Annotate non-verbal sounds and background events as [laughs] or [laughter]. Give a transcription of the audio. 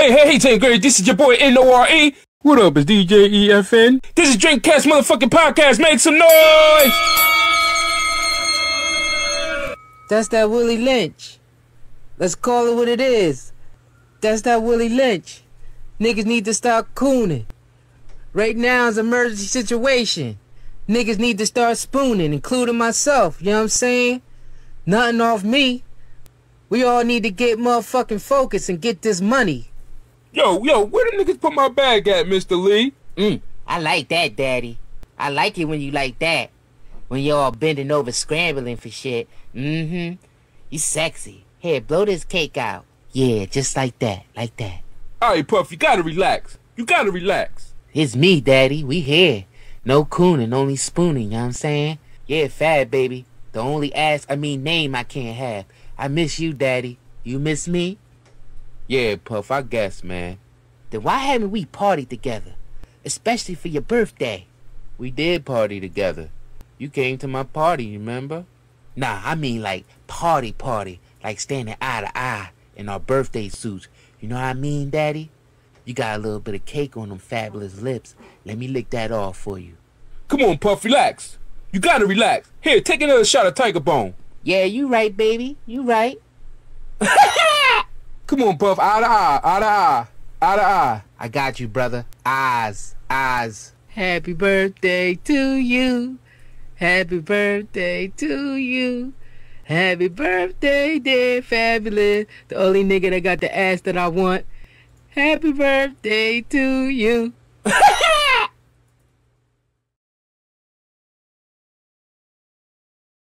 Hey, hey, hey, Tank Great, this is your boy N-O-R-E. What up, it's DJ EFN. This is Drink Champs motherfucking podcast. Make some noise! That's that Willie Lynch. Let's call it what it is. That's that Willie Lynch. Niggas need to start cooning. Right now is an emergency situation. Niggas need to start spooning, including myself. You know what I'm saying? Nothing off me. We all need to get motherfucking focus and get this money. Yo, yo, where the niggas put my bag at, Mr. Lee? Mm, I like that, Daddy. I like it when you like that. When you're all bending over scrambling for shit. Mm-hmm. You sexy. Here, blow this cake out. Yeah, just like that. Like that. Alright, Puff, you gotta relax. You gotta relax. It's me, Daddy. We here. No cooning, only spooning, you know what I'm saying? Yeah, fad, baby. The only ass, I mean name I can't have. I miss you, Daddy. You miss me? Yeah, Puff, I guess, man. Then why haven't we partied together? Especially for your birthday. We did party together. You came to my party, remember? Nah, I mean like party party. Like standing eye to eye in our birthday suits. You know what I mean, Daddy? You got a little bit of cake on them fabulous lips. Let me lick that off for you. Come on, Puff, relax. You gotta relax. Here, take another shot of Tiger Bone. Yeah, you right, baby. You right. [laughs] Come on, Puff, eye to eye, eye to eye, eye to eye. I got you, brother. Eyes, eyes. Happy birthday to you. Happy birthday to you. Happy birthday, dear Fabolous. The only nigga that got the ass that I want. Happy birthday to you. [laughs]